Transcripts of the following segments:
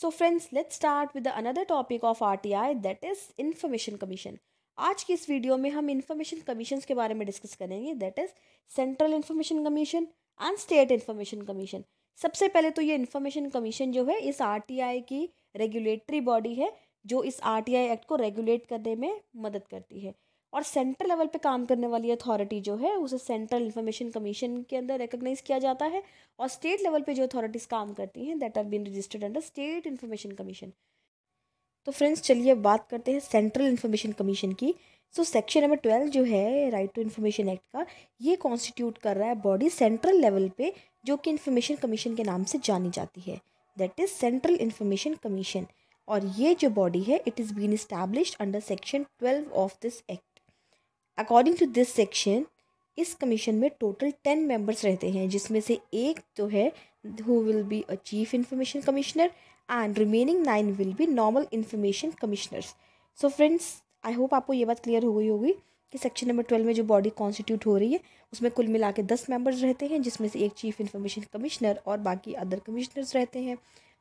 So friends let's start with another topic of R T I that is information commission आज की इस video में हम information commission के बारे में डिस्कस करेंगे that is central information commission and state information commission सबसे पहले तो ये इन्फॉर्मेशन कमीशन जो है, इस आर टी आई की रेगुलेटरी बॉडी है, जो इस आर टी आई एक्ट को रेगुलेट करने में मदद करती है। और सेंट्रल लेवल पे काम करने वाली अथॉरिटी जो है, उसे सेंट्रल इन्फॉर्मेशन कमीशन के अंदर रिकॉग्नाइज किया जाता है और स्टेट लेवल पे जो अथॉरिटीज़ काम करती हैं that are been registered under state information commission तो फ्रेंड्स चलिए बात करते हैं सेंट्रल इन्फॉर्मेशन कमीशन की। सो सेक्शन नंबर ट्वेल्व जो है राइट टू इन्फॉर्मेशन एक्ट का, ये कॉन्स्टिट्यूट कर रहा है बॉडी सेंट्रल लेवल पे, जो कि इन्फॉर्मेशन कमीशन के नाम से जानी जाती है। That is central information commission और ये जो बॉडी है it is been established under section twelve of this act according to this section इस कमीशन में टोटल टेन मेंबर्स रहते हैं, जिसमें से एक तो है who will be a chief information commissioner and remaining nine will be normal information commissioners so friends I hope आपको ये बात क्लियर हो गई होगी कि सेक्शन नंबर ट्वेल्व में जो बॉडी कॉन्स्टिट्यूट हो रही है, उसमें कुल मिला के दस मेंबर्स रहते हैं, जिसमें से एक चीफ इंफॉर्मेशन कमिश्नर और बाकी अदर कमिश्नर्स रहते हैं।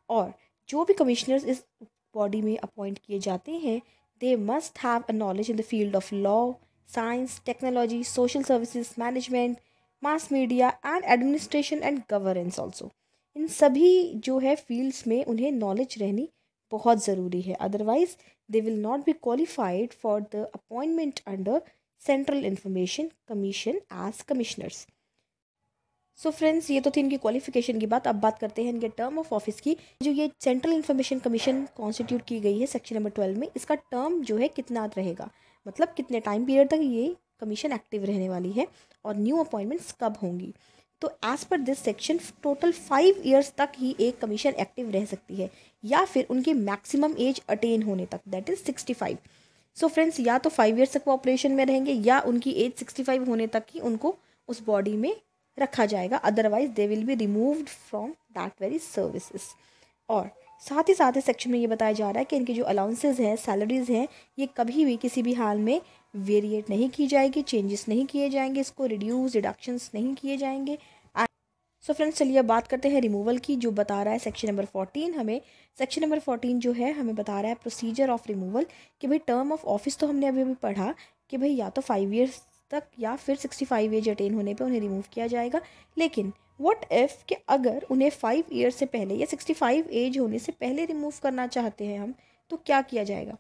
और जो भी कमिश्नर्स इस बॉडी में अपॉइंट किए जाते हैं they must have a knowledge in the field of law science technology social services management mass media and administration and governance also इन सभी जो है फील्ड्स में उन्हें नॉलेज रहनी बहुत ज़रूरी है. Otherwise they will not be qualified for the appointment under central information commission as commissioners so friends ये तो थी इनकी क्वालिफिकेशन की बात. अब बात करते हैं इनके टर्म ऑफ़ ऑफ़िस की. जो ये सेंट्रल इन्फॉर्मेशन कमीशन कॉन्स्टिट्यूट की गई है सेक्शन नंबर ट्वेल्व में, इसका टर्म जो है कितना रहेगा? मतलब कितने टाइम पीरियड तक ये कमीशन एक्टिव रहने वाली है और न्यू अपॉइंटमेंट्स कब होंगी? तो as per this section total five years तक ही एक कमीशन एक्टिव रह सकती है या फिर उनकी मैक्सिमम एज अटेन होने तक that is sixty five so friends या तो फाइव ईयर्स तक वो ऑपरेशन में रहेंगे या उनकी एज सिक्सटी फाइव होने तक ही उनको उस बॉडी में रखा जाएगा. Otherwise they will be removed from that very services और साथ ही साथ इस सेक्शन में ये बताया जा रहा है कि इनके जो अलाउंसेज हैं सैलरीज हैं, ये कभी भी किसी भी हाल में वेरिएट नहीं की जाएगी चेंजेस नहीं किए जाएँगे, इसको रिड्यूस डिडक्शंस नहीं किए जाएँगे। सो फ्रेंड्स चलिए अब बात करते हैं रिमूवल की, जो बता रहा है सेक्शन नंबर फोर्टीन हमें। सेक्शन नंबर फोर्टीन जो है, हमें बता रहा है प्रोसीजर ऑफ़ रिमूवल कि भाई टर्म ऑफ़ ऑफ़िस तो हमने अभी अभी पढ़ा कि भाई या तो फाइव ईयर्स तक या फिर सिक्सटी फाइव एज अटेन होने पे उन्हें रिमूव किया जाएगा। लेकिन वट इफ़ कि अगर उन्हें फाइव ईयर से पहले या सिक्सटी फाइव एज होने से पहले रिमूव करना चाहते हैं हम तो क्या किया जाएगा?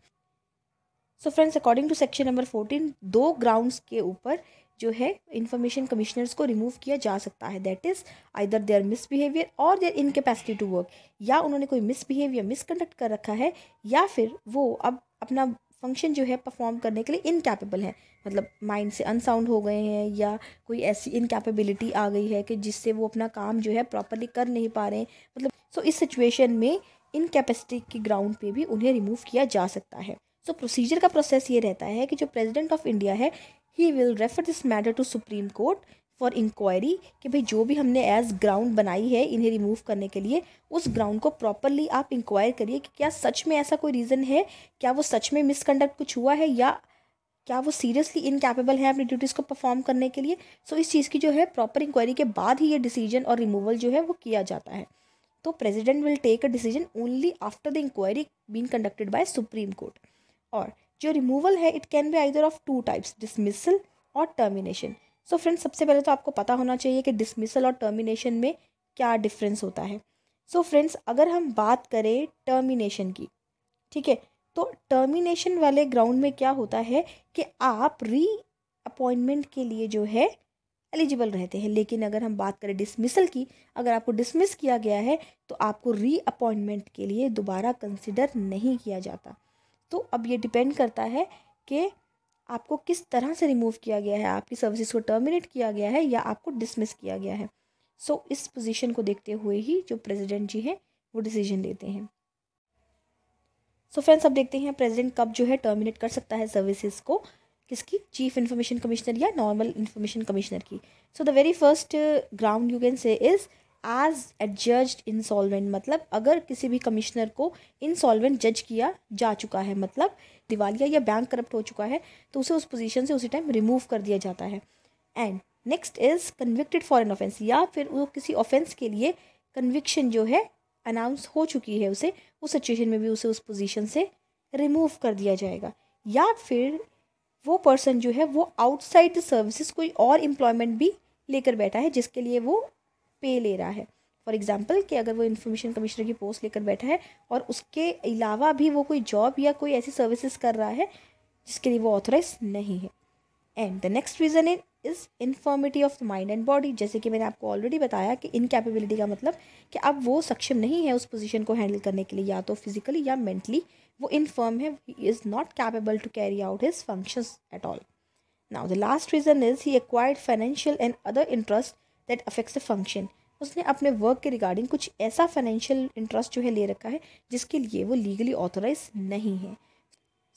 So friends according to section number fourteen दो ग्राउंड्स के ऊपर जो है इंफॉर्मेशन कमिश्नर्स को रिमूव किया जा सकता है। That is either their misbehaviour और देयर इनकेपेसिटी टू वर्क या उन्होंने कोई मिसबिहेव या मिसकंडक्ट कर रखा है, या फिर वो अब अपना फ़ंक्शन जो है परफॉर्म करने के लिए इनकैपेबल है। मतलब माइंड से अनसाउंड हो गए हैं या कोई ऐसी इनकैपेबिलिटी आ गई है कि जिससे वो अपना काम जो है प्रॉपरली कर नहीं पा रहे हैं। मतलब सो so इस सिचुएशन में इनकेपेसिटी के ग्राउंड पे भी उन्हें रिमूव किया जा सकता है। सो so प्रोसीजर का प्रोसेस ये रहता है कि जो प्रेजिडेंट ऑफ़ इंडिया है he will refer this matter to Supreme Court for inquiry कि भाई जो भी हमने एज ग्राउंड बनाई है इन्हें रिमूव करने के लिए उस ग्राउंड को प्रॉपरली आप इंक्वायर करिए कि क्या सच में ऐसा कोई रीज़न है? क्या वो सच में मिसकंडक्ट कुछ हुआ है या क्या वो सीरियसली इनकेपेबल है अपनी ड्यूटीज़ को परफॉर्म करने के लिए? सो so, इस चीज़ की जो है प्रॉपर इंक्वायरी के बाद ही ये डिसीज़न और रिमूवल जो है वो किया जाता है। तो president will take a decision only after the inquiry been conducted by Supreme Court और जो रिमूवल है it can be either of two types dismissal और टर्मिनेशन सो so फ्रेंड्स सबसे पहले तो आपको पता होना चाहिए कि डिसमिसल और टर्मिनेशन में क्या डिफरेंस होता है। सो so फ्रेंड्स अगर हम बात करें टर्मिनेशन की, ठीक है तो टर्मिनेशन वाले ग्राउंड में क्या होता है कि आप री अपॉइंटमेंट के लिए जो है एलिजिबल रहते हैं। लेकिन अगर हम बात करें डिसमिसल की, अगर आपको डिसमिस किया गया है तो आपको री अपॉइंटमेंट के लिए दोबारा कंसिडर नहीं किया जाता। तो अब ये डिपेंड करता है कि आपको किस तरह से रिमूव किया गया है? आपकी सर्विसेज़ को टर्मिनेट किया गया है या आपको डिसमिस किया गया है? सो so, इस पोजीशन को देखते हुए ही जो प्रेसिडेंट जी हैं वो डिसीज़न लेते हैं। सो so, फ्रेंड्स अब देखते हैं प्रेसिडेंट कब जो है टर्मिनेट कर सकता है सर्विसेज़ को। किसकी? चीफ इन्फॉर्मेशन कमिश्नर या नॉर्मल इन्फॉर्मेशन कमिश्नर की। So the very first ground you can say is as adjudged insolvent मतलब अगर किसी भी कमिश्नर को इंसॉल्वेंट जज किया जा चुका है मतलब दिवालिया या बैंक करप्ट हो चुका है तो उसे उस पोजीशन से उसी टाइम रिमूव कर दिया जाता है। And next is convicted for an offence या फिर वो किसी ऑफेंस के लिए कन्विक्शन जो है अनाउंस हो चुकी है उसे, उस सिचुएशन में भी उसे उस पोजीशन से रिमूव कर दिया जाएगा। या फिर वो पर्सन जो है, वो आउटसाइड द सर्विसेज़ कोई और एम्प्लॉयमेंट भी लेकर बैठा है, जिसके लिए वो पे ले रहा है। फॉर एग्ज़ाम्पल कि अगर वो इन्फॉर्मेशन कमिश्नर की पोस्ट लेकर बैठा है और उसके अलावा भी वो कोई जॉब या कोई ऐसी सर्विसेज़ कर रहा है, जिसके लिए वो ऑथोराइज नहीं है। And the next reason is is infirmity of mind and body जैसे कि मैंने आपको ऑलरेडी बताया कि इनकेपेबिलिटी का मतलब कि अब वो सक्षम नहीं है उस पोजीशन को हैंडल करने के लिए, या तो फिजिकली या मेंटली वो इनफर्म है he is not capable to carry out his functions at all now the last reason is he acquired financial and other interest that affects the function उसने अपने वर्क के रिगार्डिंग कुछ ऐसा financial interest जो है ले रखा है, जिसके लिए वो लीगली ऑथोराइज नहीं है।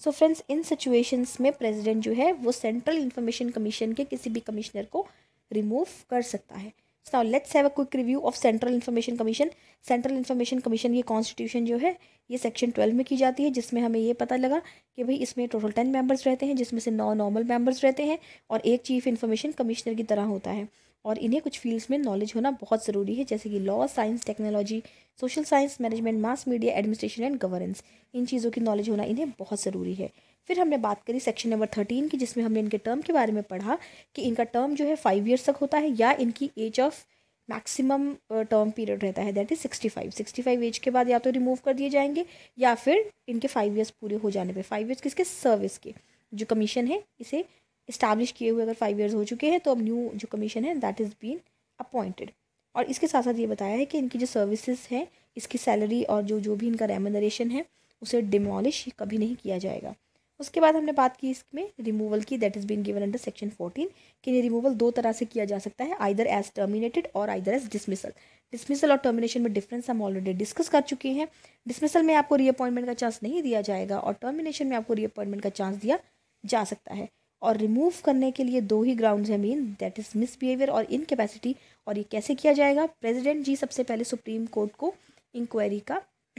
सो फ्रेंड्स इन सिचुएशंस में प्रेसिडेंट जो है, वो सेंट्रल इंफॉर्मेशन कमीशन के किसी भी कमिश्नर को रिमूव कर सकता है। Now let's have a quick review of central information commission central information commission की कॉन्स्टिट्यूशन जो है, ये सेक्शन ट्वेल्व में की जाती है, जिसमें हमें ये पता लगा कि भाई इसमें टोटल टेन मेंबर्स रहते हैं, जिसमें से नौ नॉर्मल मेंबर्स रहते हैं और एक चीफ इन्फॉर्मेशन कमिश्नर की तरह होता है। और इन्हें कुछ फील्ड्स में नॉलेज होना बहुत ज़रूरी है, जैसे कि law science technology social science management mass media administration and governance इन चीज़ों की नॉलेज होना इन्हें बहुत ज़रूरी है। फिर हमने बात करी सेक्शन नंबर थर्टीन की, जिसमें हमने इनके टर्म के बारे में पढ़ा कि इनका टर्म जो है फाइव ईयर्स तक होता है या इनकी age of maximum term period रहता है that is sixty five sixty five age के बाद या तो रिमूव कर दिए जाएँगे या फिर इनके फाइव ईयर्स पूरे हो जाने पे। फाइव ईयर्स किसके? सर्विस के। जो कमीशन है, इसे इस्टेब्लिश किए हुए अगर फाइव ईयर्स हो चुके हैं तो अब न्यू जो कमीशन है दैट इज़ बीन अपॉइंटेड और इसके साथ साथ ये बताया है कि इनकी जो सर्विसेज़ हैं, इसकी सैलरी और जो जो भी इनका रेमनरेशन है, उसे डिमोलिश कभी नहीं किया जाएगा। उसके बाद हमने बात की इसमें रिमूवल की that is been given under section fourteen कि ये रिमूवल दो तरह से किया जा सकता है आइदर एज टर्मिनेटेड और आइदर एज डिसमिसल डिसमिसल और टर्मिनेशन में डिफरेंस हम ऑलरेडी डिस्कस कर चुके हैं। डिसमिसल में आपको रीअपॉइंटमेंट का चांस नहीं दिया जाएगा और टर्मिनेशन में आपको रीअपॉइंटमेंट का चांस दिया जा सकता है। और रिमूव करने के लिए दो ही ग्राउंड्स हैं मेन दैट इज़ मिसबिहेवियर और इनकेपेसिटी और ये कैसे किया जाएगा? प्रेसिडेंट जी सबसे पहले सुप्रीम कोर्ट को इंक्वायरी का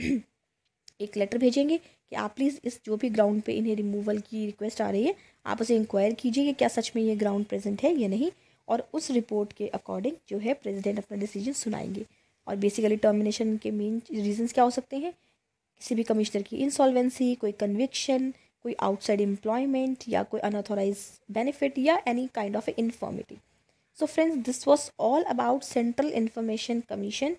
एक लेटर भेजेंगे कि आप प्लीज़ इस जो भी ग्राउंड पे इन्हें रिमूवल की रिक्वेस्ट आ रही है, आप उसे इंक्वायर कीजिए कि क्या सच में ये ग्राउंड प्रेजेंट है या नहीं, और उस रिपोर्ट के अकॉर्डिंग जो है प्रेसिडेंट अपना डिसीज़न सुनाएँगे। और बेसिकली टर्मिनेशन के मेन रीजंस क्या हो सकते हैं? किसी भी कमिश्नर की इंसॉल्वेंसी कोई कन्विक्शन कोई आउटसाइड एम्प्लॉयमेंट या कोई अनऑथोराइज बेनिफिट या any kind of infirmity so friends this was all about central information commission